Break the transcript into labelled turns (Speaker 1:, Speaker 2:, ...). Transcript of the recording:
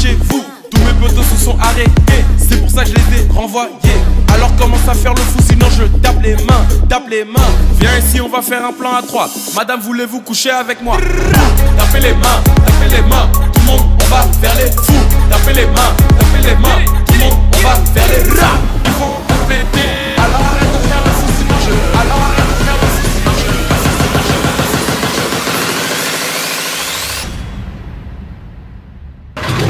Speaker 1: chez vous. Tous mes potos se sont arrêtés, c'est pour ça que je les ai renvoyés. Alors commence à faire le fou, sinon je tape les mains, tape les mains. Viens ici, on va faire un plan à trois. Madame, voulez-vous coucher avec moi? Tapez les mains, tapez les mains.